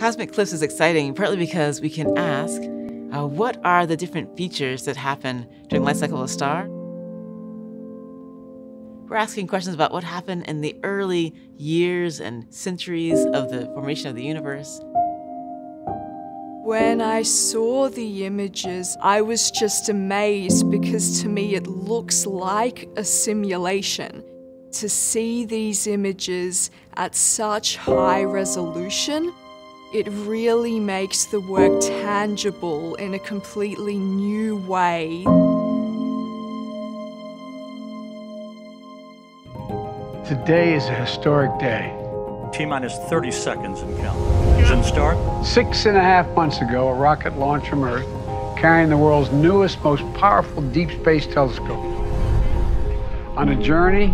Cosmic Cliffs is exciting partly because we can ask uh, what are the different features that happen during the life cycle of a star? We're asking questions about what happened in the early years and centuries of the formation of the universe. When I saw the images, I was just amazed because to me it looks like a simulation. To see these images at such high resolution, it really makes the work tangible in a completely new way. Today is a historic day. T minus 30 seconds and count. Shouldn't start? Six and a half months ago, a rocket launched from Earth carrying the world's newest, most powerful deep space telescope. On a journey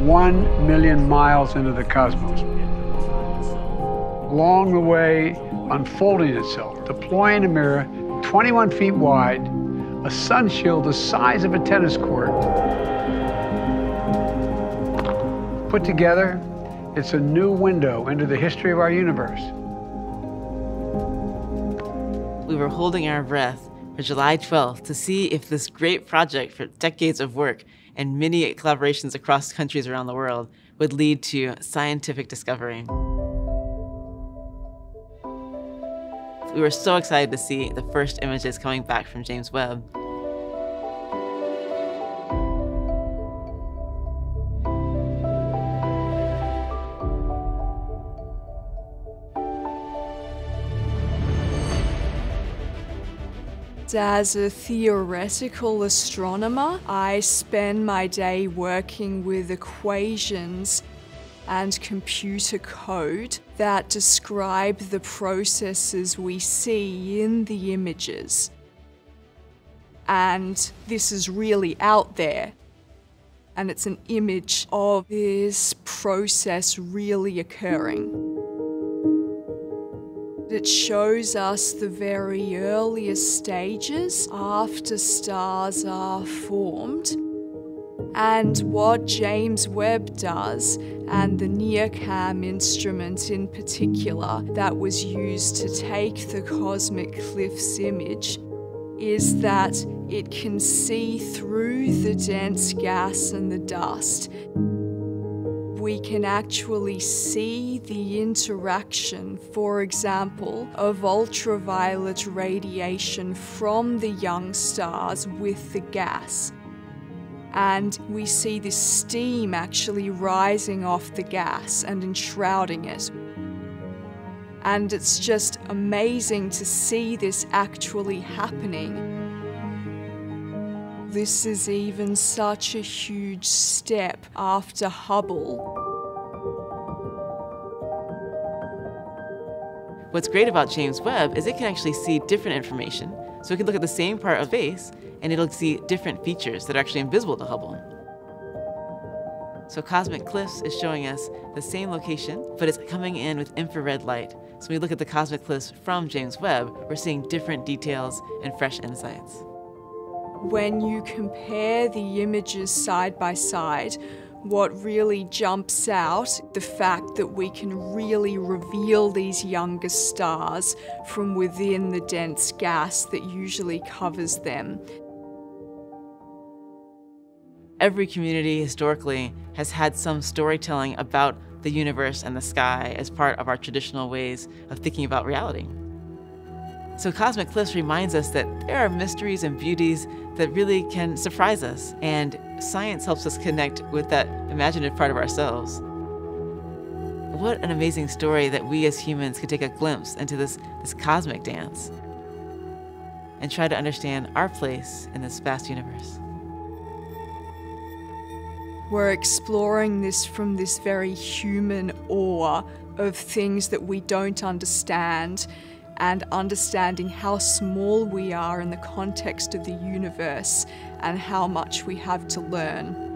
one million miles into the cosmos. Along the way, unfolding itself, deploying a mirror 21 feet wide, a sun shield the size of a tennis court. Put together, it's a new window into the history of our universe. We were holding our breath for July 12th to see if this great project for decades of work and many collaborations across countries around the world would lead to scientific discovery. We were so excited to see the first images coming back from James Webb. As a theoretical astronomer, I spend my day working with equations and computer code that describe the processes we see in the images. And this is really out there. And it's an image of this process really occurring. It shows us the very earliest stages after stars are formed and what James Webb does, and the NIRCam instrument in particular that was used to take the cosmic cliffs image, is that it can see through the dense gas and the dust. We can actually see the interaction, for example, of ultraviolet radiation from the young stars with the gas and we see this steam actually rising off the gas and enshrouding it. And it's just amazing to see this actually happening. This is even such a huge step after Hubble. What's great about James Webb is it can actually see different information. So it can look at the same part of space and it'll see different features that are actually invisible to Hubble. So Cosmic Cliffs is showing us the same location, but it's coming in with infrared light. So when we look at the Cosmic Cliffs from James Webb, we're seeing different details and fresh insights. When you compare the images side by side, what really jumps out the fact that we can really reveal these younger stars from within the dense gas that usually covers them. Every community historically has had some storytelling about the universe and the sky as part of our traditional ways of thinking about reality. So Cosmic Cliffs reminds us that there are mysteries and beauties that really can surprise us, and science helps us connect with that imaginative part of ourselves. What an amazing story that we as humans can take a glimpse into this, this cosmic dance and try to understand our place in this vast universe. We're exploring this from this very human awe of things that we don't understand and understanding how small we are in the context of the universe and how much we have to learn.